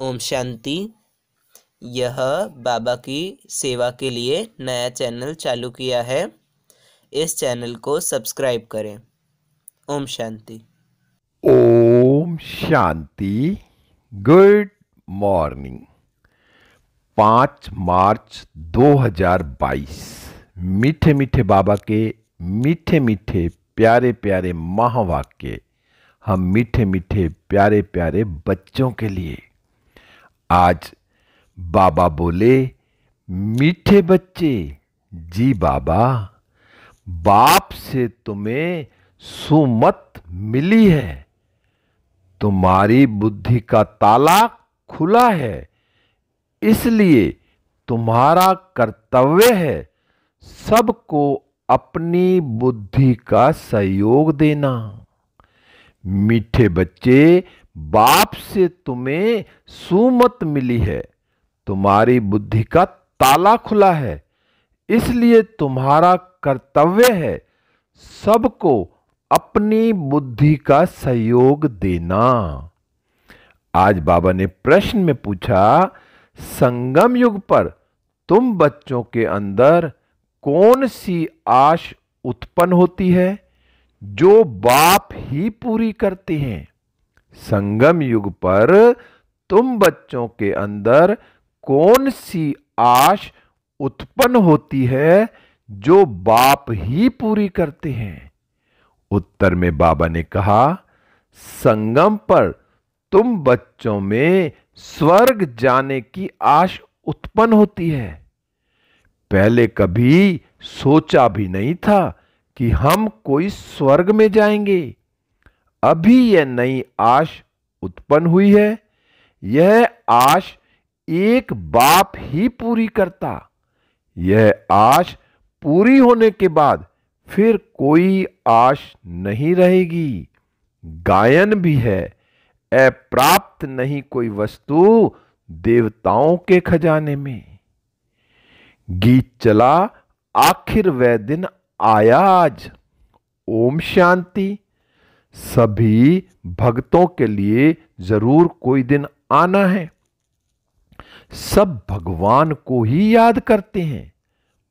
ओम शांति। यह बाबा की सेवा के लिए नया चैनल चालू किया है। इस चैनल को सब्सक्राइब करें। ओम शांति। ओम शांति। Good morning. पाँच मार्च 2022 मीठे मीठे बाबा के मीठे मीठे प्यारे प्यारे महावाक्य। हम मीठे मीठे प्यारे प्यारे बच्चों के लिए। आज बाबा बोले, मीठे बच्चे, जी बाबा, बाप से तुम्हें सुमत मिली है। तुम्हारी बुद्धि का ताला खुला है, इसलिए तुम्हारा कर्तव्य है सबको अपनी बुद्धि का सहयोग देना। मीठे बच्चे बाप से तुम्हें सुमत मिली है। तुम्हारी बुद्धि का ताला खुला है। इसलिए तुम्हारा कर्तव्य है सबको अपनी बुद्धि का सहयोग देना। आज बाबा ने प्रश्न में पूछा, संगम युग पर तुम बच्चों के अंदर कौन सी आश उत्पन्न होती है, जो बाप ही पूरी करते हैं? संगम युग पर तुम बच्चों के अंदर कौन सी आश उत्पन्न होती है जो बाप ही पूरी करते हैं? उत्तर में बाबा ने कहा, संगम पर तुम बच्चों में स्वर्ग जाने की आश उत्पन्न होती है। पहले कभी सोचा भी नहीं था कि हम कोई स्वर्ग में जाएँगे। अभी यह नई आश उत्पन्न हुई है। यह आश एक बाप ही पूरी करता। यह आश पूरी होने के बाद फिर कोई आश नहीं रहेगी। गायन भी है। अप्राप्त नहीं कोई वस्तु देवताओं के खजाने में। गीत चला, आखिर वह दिन आया आज। ओम शांति। सभी भक्तों के लिए ज़रूर कोई दिन आना है। सब भगवान को ही याद करते हैं।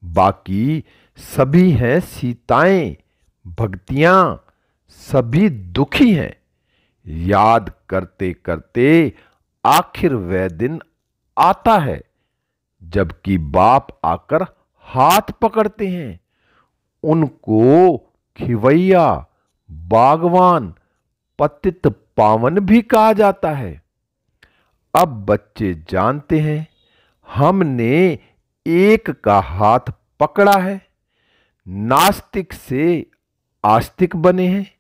बाकी सभी हैं सीताएँ, भक्तियाँ, सभी दुखी हैं। याद करते करते आखिर वह दिन आता है, जबकि बाप आकर हाथ पकड़ते हैं। उनको खिवैया बागवान पतित पावन भी कहा जाता है। अब बच्चे जानते हैं, हमने एक का हाथ पकड़ा है, नास्तिक से आस्तिक बने हैं।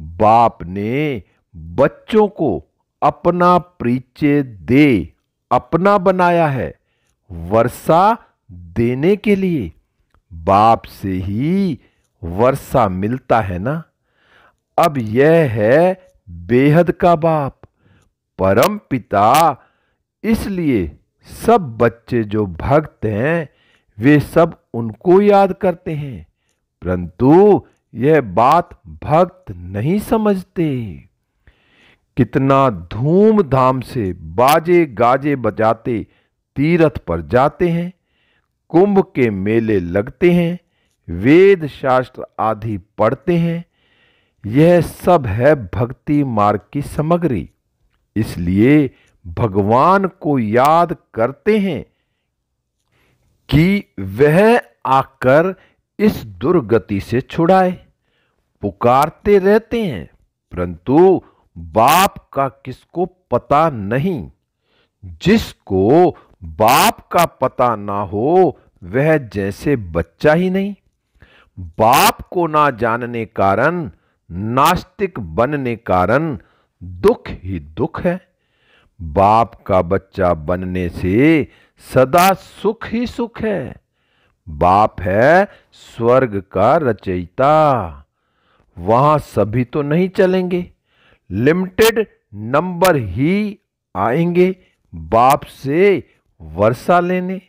बाप ने बच्चों को अपना परिचय दे, अपना बनाया है, वर्षा देने के लिए। बाप से ही वर्षा मिलता है ना? अब यह है बेहद का बाप। परम पिता, इसलिए सब बच्चे जो भक्त हैं, वे सब उनको याद करते हैं। परंतु यह बात भक्त नहीं समझते। कितना धूमधाम से बाजे गाजे बजाते तीरथ पर जाते हैं, कुंभ के मेले लगते हैं वेद शास्त्र आदि पढ़ते हैं यह सब है भक्ति मार्ग की सामग्री। इसलिए भगवान को याद करते हैं कि वह आकर इस दुर्गति से छुड़ाए। पुकारते रहते हैं, परंतु बाप का किसको पता नहीं। जिसको बाप का पता ना हो, वह जैसे बच्चा ही नहीं। बाप को ना जानने कारण नास्तिक बनने कारण दुख ही दुख है। बाप का बच्चा बनने से सदा सुख ही सुख है। बाप है स्वर्ग का रचयिता। वहाँ सभी तो नहीं चलेंगे। लिमिटेड नंबर ही आएँगे बाप से वर्षा लेने।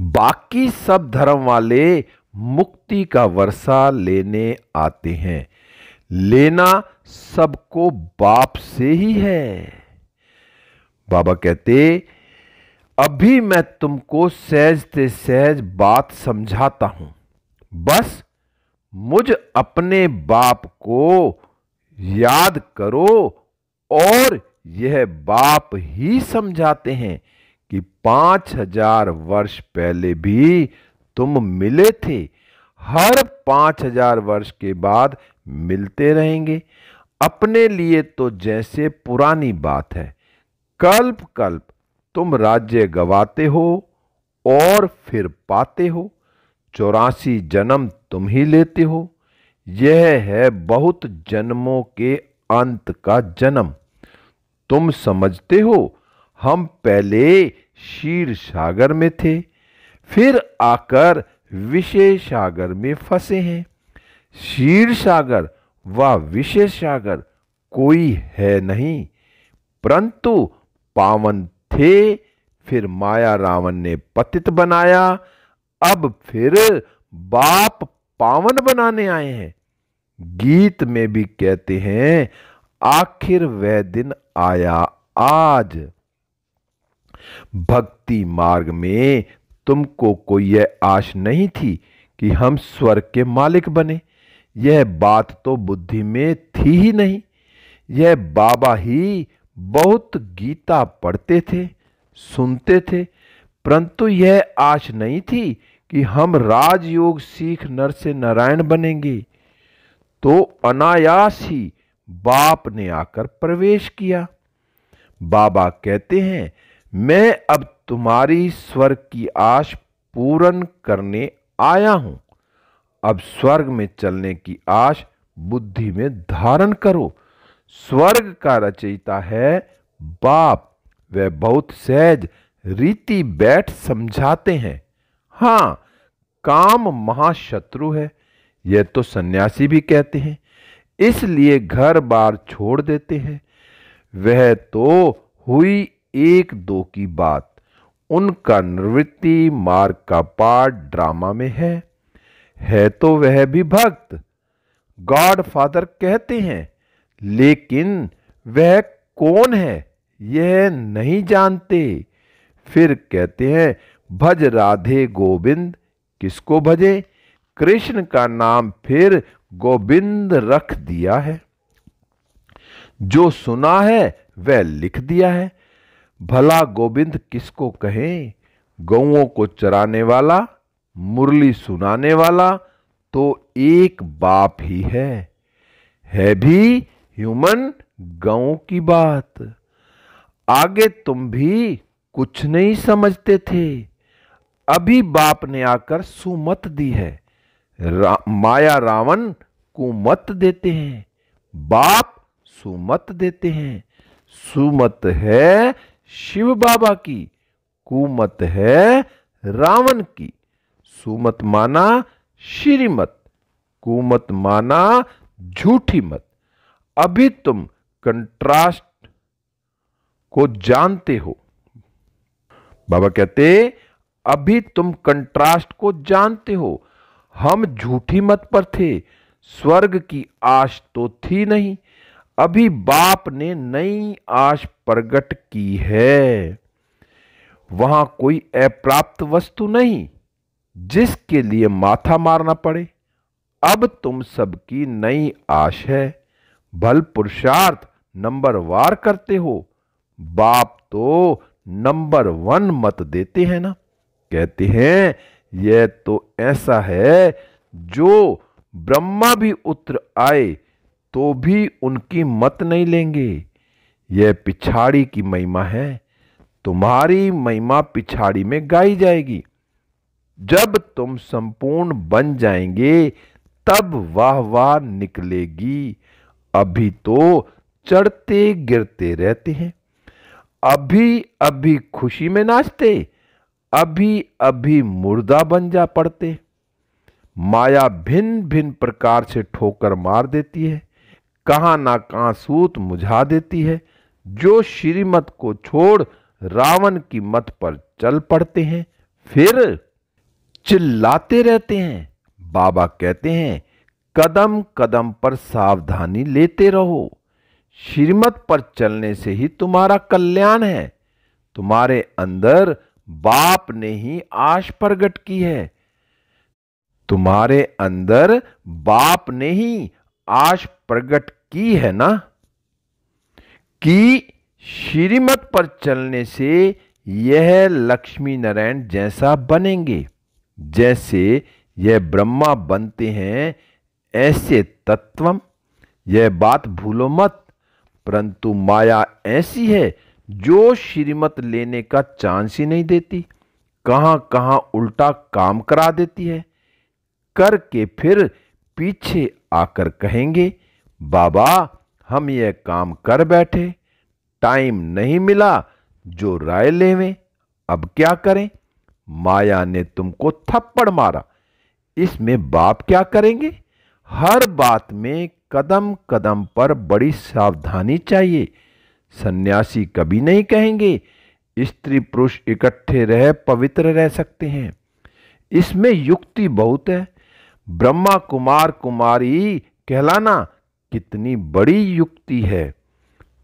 बाकी सब धर्म वाले मुक्ति का वर्षा लेने आते हैं। लेना सबको बाप से ही है। बाबा कहते, अभी मैं तुमको सहज से सहज बात समझाता हूँ। बस मुझ अपने बाप को याद करो और यह बाप ही समझाते हैं कि पाँच हज़ार वर्ष पहले भी तुम मिले थे, हर पाँच हज़ार वर्ष के बाद मिलते रहेंगे। अपने लिए तो जैसे पुरानी बात है कल्प कल्प तुम राज्य गवाते हो और फिर पाते हो। चौरासी जन्म तुम ही लेते हो, यह है बहुत जन्मों के अंत का जन्म। तुम समझते हो, हम पहले शीर सागर में थे फिर आकर विशेष सागर में फंसे हैं। शीर सागर व विशेष सागर कोई है नहीं, परंतु पावन थे, फिर माया रावण ने पतित बनाया, अब फिर बाप पावन बनाने आए हैं। गीत में भी कहते हैं, आखिर वह दिन आया आज। भक्ति मार्ग में तुमको कोई यह आश नहीं थी कि हम स्वर्ग के मालिक बने। यह बात तो बुद्धि में थी ही नहीं। यह बाबा ही बहुत गीता पढ़ते थे, सुनते थे, परंतु यह आश नहीं थी कि हम राजयोग सीख नर से नारायण बनेंगे। तो अनायास ही बाप ने आकर प्रवेश किया। बाबा कहते हैं, मैं अब तुम्हारी स्वर्ग की आश पूर्ण करने आया हूँ। अब स्वर्ग में चलने की आश बुद्धि में धारण करो। स्वर्ग का रचयिता है बाप। वह बहुत सहज रीति बैठ समझाते हैं। हाँ, काम महाशत्रु है, यह तो सन्यासी भी कहते हैं, इसलिए घर बार छोड़ देते हैं। वह तो हुई एक दो की बात। उनका निवृत्ति मार्ग का पाठ ड्रामा में है। है तो वह भी भक्त। गॉड फादर कहते हैं, लेकिन वह कौन है, यह नहीं जानते। फिर कहते हैं, भज राधे गोविंद, किसको भजे? कृष्ण का नाम फिर गोविंद रख दिया है। जो सुना है, वह लिख दिया है। भला गोविंद किसको कहें? गौओं को चराने वाला मुरली सुनाने वाला तो एक बाप ही है। है भी ह्यूमन गौ की बात। आगे तुम भी कुछ नहीं समझते थे। अभी बाप ने आकर सुमत दी है। रा, माया रावण कुमत देते हैं। बाप सुमत देते हैं। सुमत है शिव बाबा की, कुमत है रावण की। सुमत माना श्रीमत, कुमत माना झूठी मत। अभी तुम कंट्रास्ट को जानते हो। बाबा कहते, अभी तुम कंट्रास्ट को जानते हो। हम झूठी मत पर थे, स्वर्ग की आश तो थी नहीं। अभी बाप ने नई आश प्रकट की है। वहाँ कोई अप्राप्त वस्तु नहीं जिसके लिए माथा मारना पड़े। अब तुम सबकी नई आश है। भल पुरुषार्थ नंबर वार करते हो। बाप तो नंबर वन मत देते हैं ना। कहते हैं, यह तो ऐसा है जो ब्रह्मा भी उतर आए तो भी उनकी मत नहीं लेंगे। यह पिछाड़ी की महिमा है। तुम्हारी महिमा पिछाड़ी में गाई जाएगी। जब तुम संपूर्ण बन जाएँगे, तब वाह वाह निकलेगी। अभी तो चढ़ते गिरते रहते हैं। अभी अभी खुशी में नाचते, अभी अभी मुर्दा बन जा पड़ते। माया भिन्न भिन्न प्रकार से ठोकर मार देती है। कहाँ ना कहाँ सूत मुझा देती है, जो श्रीमत को छोड़ रावण की मत पर चल पड़ते हैं, फिर चिल्लाते रहते हैं। बाबा कहते हैं, कदम कदम पर सावधानी लेते रहो। श्रीमत पर चलने से ही तुम्हारा कल्याण है। तुम्हारे अंदर बाप ने ही आश प्रगट की है। तुम्हारे अंदर बाप ने ही आश प्रगट की है ना? कि श्रीमत पर चलने से यह लक्ष्मी नारायण जैसा बनेंगे। जैसे यह ब्रह्मा बनते हैं, ऐसे तत्वम। यह बात भूलो मत, परंतु माया ऐसी है जो श्रीमत लेने का चांस ही नहीं देती। कहाँ कहाँ उल्टा काम करा देती है। करके फिर पीछे आकर कहेंगे बाबा, हम यह काम कर बैठे, टाइम नहीं मिला जो राय लेवें, अब क्या करें? माया ने तुमको थप्पड़ मारा, इसमें बाप क्या करेंगे? हर बात में कदम कदम पर बड़ी सावधानी चाहिए। सन्यासी कभी नहीं कहेंगे, स्त्री पुरुष इकट्ठे रह पवित्र रह सकते हैं। इसमें युक्ति बहुत है। ब्रह्मा कुमार कुमारी, कहलाना कितनी बड़ी युक्ति है।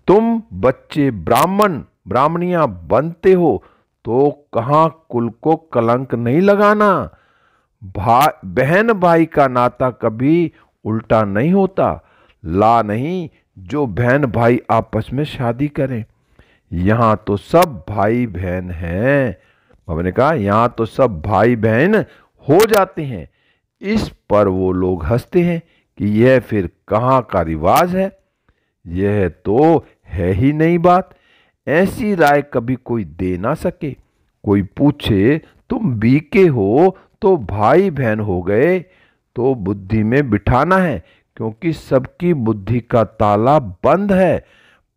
तुम बच्चे ब्राह्मण, ब्राह्मणिया बनते हो तो कहाँ कुल को कलंक नहीं लगाना? भाई बहन भाई का नाता कभी उल्टा नहीं होता। ला नहीं, जो बहन भाई आपस में शादी करें। यहाँ तो सब भाई बहन हैं। बाबा ने कहा, यहाँ तो सब भाई बहन हो जाते हैं। इस पर वो लोग हँसते हैं। कि यह फिर कहाँ का रिवाज है? यह तो है ही नहीं बात। ऐसी राय कभी कोई दे ना सके। कोई पूछे, तुम बीके हो तो भाई बहन हो गए तो बुद्धि में बिठाना है, क्योंकि सबकी बुद्धि का ताला बंद है,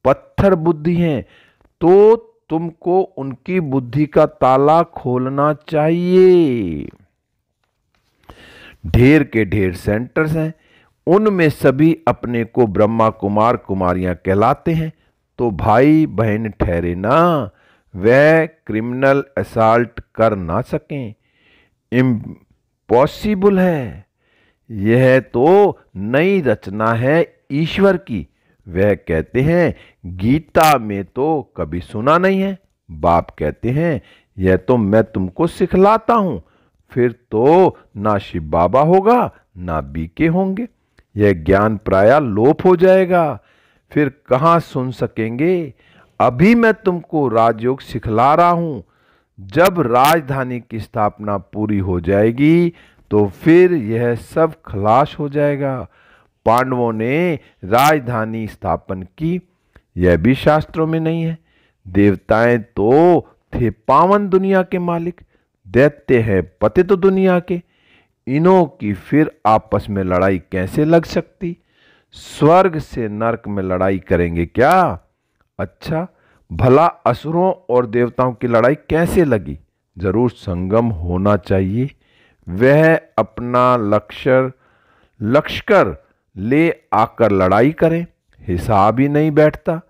पत्थर बुद्धि है तो तुमको उनकी बुद्धि का ताला खोलना चाहिए। ढेर के ढेर सेंटर्स हैं। उनमें सभी अपने को ब्रह्मा कुमार कुमारियाँ कहलाते हैं। तो भाई बहन ठहरे ना, वह क्रिमिनल असाल्ट कर ना सकें। इम्पॉसिबल है। यह तो नई रचना है ईश्वर की। वह कहते हैं, गीता में तो कभी सुना नहीं है। बाप कहते हैं, यह तो मैं तुमको सिखलाता हूँ। फिर तो ना शिव बाबा होगा, ना बीके होंगे। यह ज्ञान प्राय लोप हो जाएगा। फिर कहाँ सुन सकेंगे? अभी मैं तुमको राजयोग सिखला रहा हूँ। जब राजधानी की स्थापना पूरी हो जाएगी तो फिर यह सब खलाश हो जाएगा। पांडवों ने राजधानी स्थापन की, यह भी शास्त्रों में नहीं है। देवताएँ तो थे पावन दुनिया के मालिक, दैत्य है पति तो दुनिया के। इनों की फिर आपस में लड़ाई कैसे लग सकती? स्वर्ग से नरक में लड़ाई करेंगे क्या? अच्छा भला असुरों और देवताओं की लड़ाई कैसे लगी? ज़रूर संगम होना चाहिए। वह अपना लक्षर लश्कर ले आकर लड़ाई करें। हिसाब ही नहीं बैठता।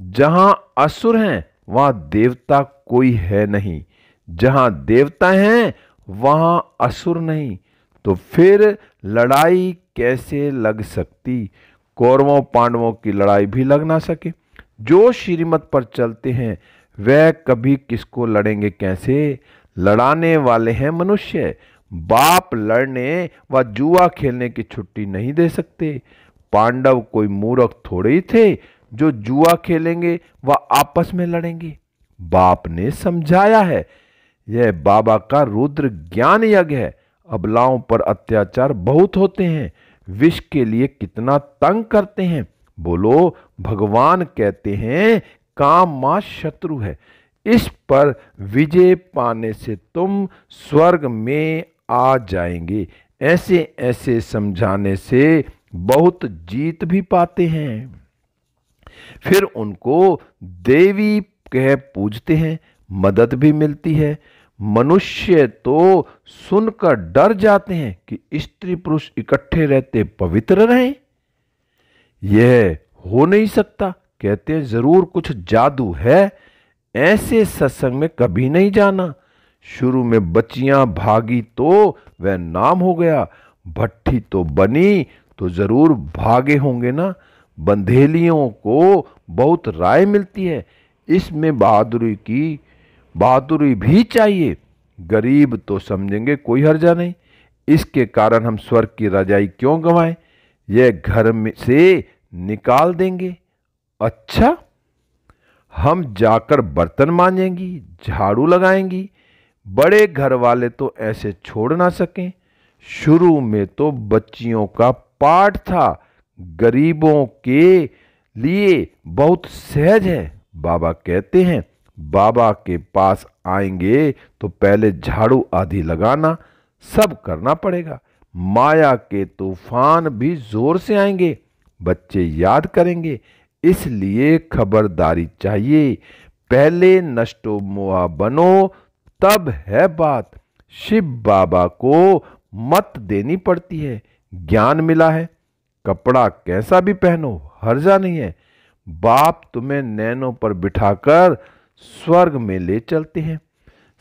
जहाँ असुर हैं, वहाँ देवता कोई है नहीं। जहाँ देवता हैं, वहाँ असुर नहीं। तो फिर लड़ाई कैसे लग सकती? कौरवों पांडवों की लड़ाई भी लग ना सके। जो श्रीमत पर चलते हैं, वह कभी किसको लड़ेंगे कैसे? लड़ाने वाले हैं मनुष्य। बाप लड़ने व जुआ खेलने की छुट्टी नहीं दे सकते। पांडव कोई मूर्ख थोड़े ही थे जो जुआ खेलेंगे व आपस में लड़ेंगे। बाप ने समझाया है। यह बाबा का रुद्र ज्ञान यज्ञ है। अबलाओं पर अत्याचार बहुत होते हैं। विष के लिए कितना तंग करते हैं। बोलो, भगवान कहते हैं, काम माँ शत्रु है। इस पर विजय पाने से तुम स्वर्ग में आ जाएँगे। ऐसे ऐसे समझाने से बहुत जीत भी पाते हैं। फिर उनको देवी कह पूजते हैं। मदद भी मिलती है। मनुष्य तो सुनकर डर जाते हैं कि स्त्री पुरुष इकट्ठे रहते पवित्र रहे। यह हो नहीं सकता। कहते हैं, ज़रूर कुछ जादू है। ऐसे सत्संग में कभी नहीं जाना। शुरू में बच्चियाँ भागी तो वह नाम हो गया। भट्टी तो बनी तो ज़रूर भागे होंगे ना। बंधेलियों को बहुत राय मिलती है। इसमें बहादुरी की बहादुरी भी चाहिए। गरीब तो समझेंगे कोई हर्जा नहीं। इसके कारण हम स्वर्ग की रजाई क्यों गंवाएँ? यह घर में से निकाल देंगे। अच्छा हम जाकर बर्तन मांजेंगी, झाड़ू लगाएँगी। बड़े घर वाले तो ऐसे छोड़ ना सकें। शुरू में तो बच्चियों का पाठ था। गरीबों के लिए बहुत सहज है, बाबा कहते हैं। बाबा के पास आएँगे तो पहले झाड़ू आधी लगाना सब करना पड़ेगा। माया के तूफ़ान भी ज़ोर से आएँगे, बच्चे याद करेंगे, इसलिए खबरदारी चाहिए। पहले नष्टो मुआ बनो, तब है बात। शिव बाबा को मत देनी पड़ती है, ज्ञान मिला है। कपड़ा कैसा भी पहनो, हर्जा नहीं है। बाप तुम्हें नैनों पर बिठाकर स्वर्ग में ले चलते हैं।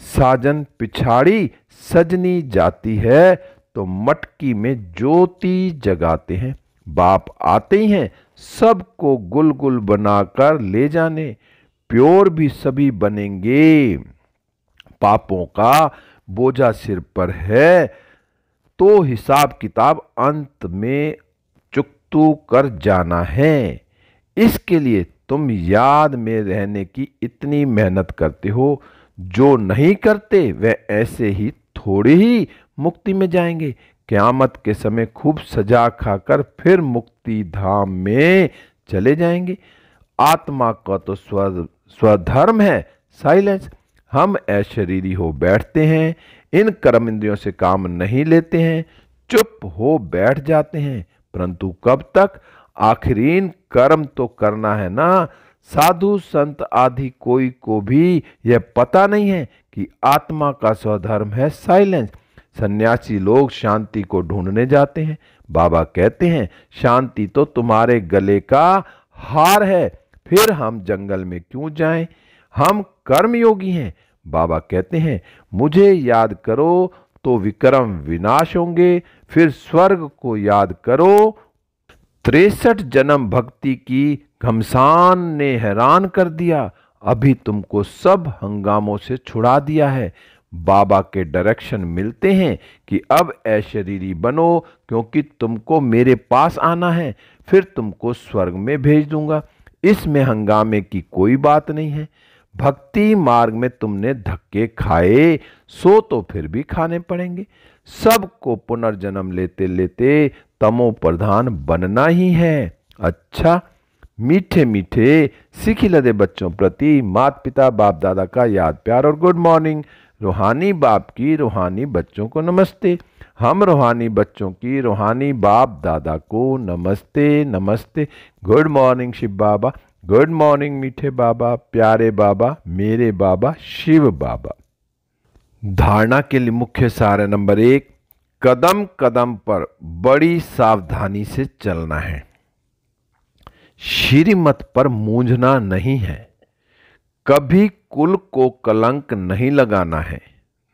साजन पिछाड़ी सजनी जाती है तो मटकी में ज्योति जगाते हैं। बाप आते ही हैं, सबको गुल गुल बनाकर ले जाने। प्योर भी सभी बनेंगे। पापों का बोझा सिर पर है तो हिसाब किताब अंत में चुकतू कर जाना है। इसके लिए तुम याद में रहने की इतनी मेहनत करते हो, जो नहीं करते, वे ऐसे ही थोड़ी ही मुक्ति में जाएँगे। क्यामत के समय खूब सजा खाकर फिर मुक्ति धाम में चले जाएँगे। आत्मा का तो स्व स्वधर्म है, साइलेंस। हम अशरीरी हो बैठते हैं, इन कर्म इंद्रियों से काम नहीं लेते हैं, चुप हो बैठ जाते हैं, परंतु कब तक? आखिरीन कर्म तो करना है ना। साधु संत आदि कोई को भी यह पता नहीं है कि आत्मा का स्वधर्म है साइलेंस। सन्यासी लोग शांति को ढूँढने जाते हैं। बाबा कहते हैं, शांति तो तुम्हारे गले का हार है। फिर हम जंगल में क्यों जाएँ? हम कर्मयोगी हैं। बाबा कहते हैं, मुझे याद करो तो विक्रम विनाश होंगे। फिर स्वर्ग को याद करो तिरसठ जन्म भक्ति की घमसान ने हैरान कर दिया। अभी तुमको सब हंगामों से छुड़ा दिया है। बाबा के डायरेक्शन मिलते हैं कि अब ऐशरीरी बनो, क्योंकि तुमको मेरे पास आना है। फिर तुमको स्वर्ग में भेज दूँगा। इसमें हंगामे की कोई बात नहीं है। भक्ति मार्ग में तुमने धक्के खाए, सो तो फिर भी खाने पड़ेंगे। सबको पुनर्जन्म लेते लेते तमो प्रधान बनना ही है। अच्छा मीठे मीठे सीखी लदे बच्चों प्रति माता पिता बाप दादा का याद प्यार और गुड मॉर्निंग रूहानी बाप की रूहानी बच्चों को नमस्ते। हम रूहानी बच्चों की रूहानी बाप, दादा को नमस्ते नमस्ते। गुड मॉर्निंग शिव बाबा। गुड मॉर्निंग मीठे बाबा, प्यारे बाबा, मेरे बाबा, शिव बाबा। धारणा के लिए मुख्य सार नंबर एक कदम कदम पर बड़ी सावधानी से चलना है। श्रीमत पर मूंझना नहीं है। कभी कुल को कलंक नहीं लगाना है।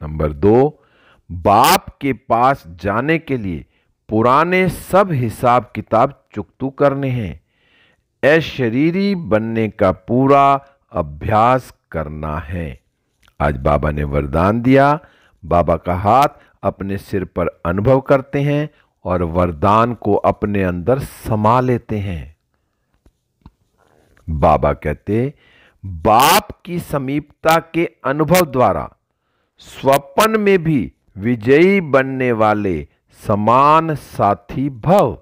नंबर दो, बाप के पास जाने के लिए पुराने सब हिसाब किताब चुकतू करने हैं। अशरीरी बनने का पूरा अभ्यास करना है। आज बाबा ने वरदान दिया, बाबा का हाथ अपने सिर पर अनुभव करते हैं और वरदान को अपने अंदर समा लेते हैं। बाबा कहते, बाप की समीपता के अनुभव द्वारा स्वपन में भी विजयी बनने वाले समान साथी भव।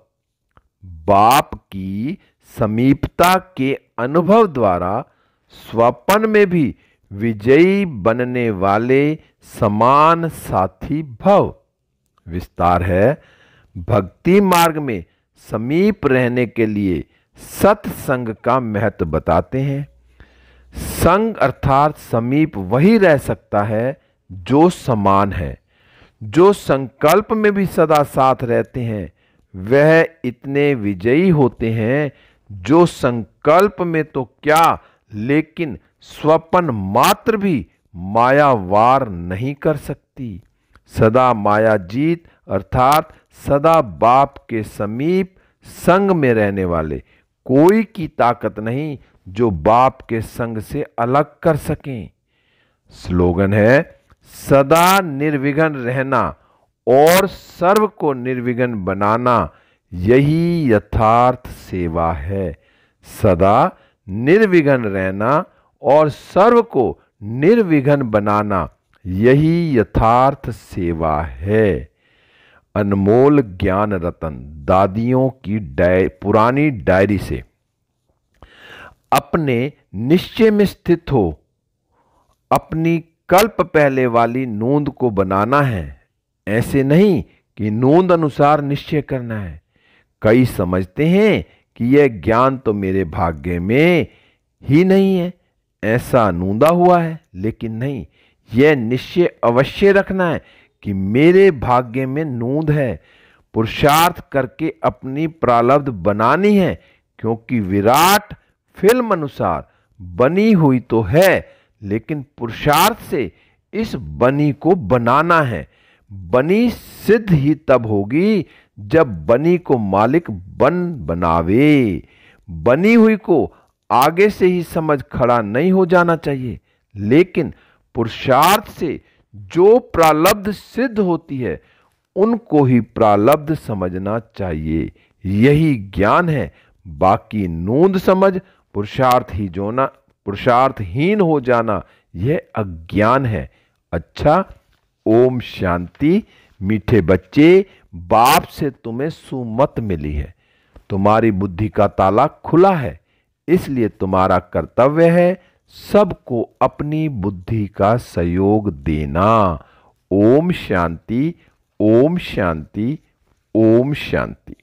बाप की समीपता के अनुभव द्वारा स्वपन में भी विजयी बनने वाले समान साथी भव। विस्तार है। भक्ति मार्ग में समीप रहने के लिए सत्संग का महत्व बताते हैं। संग अर्थात समीप वही रह सकता है जो समान है। जो संकल्प में भी सदा साथ रहते हैं, वह इतने विजयी होते हैं, जो संकल्प में तो क्या, लेकिन स्वपन मात्र भी माया वार नहीं कर सकती। सदा माया जीत, अर्थात सदा बाप के समीप संग में रहने वाले कोई की ताकत नहीं जो बाप के संग से अलग कर सकें। स्लोगन है, सदा निर्विघ्न रहना और सर्व को निर्विघ्न बनाना यही यथार्थ सेवा है। सदा निर्विघ्न रहना और सर्व को निर्विघन बनाना यही यथार्थ सेवा है। अनमोल ज्ञान रतन दादियों की डाय, पुरानी डायरी से, अपने निश्चय में स्थित हो। अपनी कल्प पहले वाली नोंद को बनाना है। ऐसे नहीं कि नोंद अनुसार निश्चय करना है। कई समझते हैं कि यह ज्ञान तो मेरे भाग्य में ही नहीं है। ऐसा नूंदा हुआ है, लेकिन नहीं, यह निश्चय अवश्य रखना है कि मेरे भाग्य में नूंद है। पुरुषार्थ करके अपनी प्रालब्ध बनानी है, क्योंकि विराट फ़िल्म अनुसार बनी हुई तो है, लेकिन पुरुषार्थ से इस बनी को बनाना है। बनी सिद्ध ही तब होगी जब बनी को मालिक बन बनावे। बनी हुई को आगे से ही समझ खड़ा नहीं हो जाना चाहिए। लेकिन पुरुषार्थ से जो प्रालब्ध सिद्ध होती है, उनको ही प्रालब्ध समझना चाहिए। यही ज्ञान है। बाकी नूंद समझ, पुरुषार्थ ही जोना, पुरुषार्थहीन हो जाना, यह अज्ञान है। अच्छा ओम शांति, मीठे बच्चे, बाप से तुम्हें सुमत मिली है। तुम्हारी बुद्धि का ताला खुला है। इसलिए तुम्हारा कर्तव्य है सबको अपनी बुद्धि का सहयोग देना। ओम शांति ओम शांति ओम शांति।